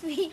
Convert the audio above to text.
sweet.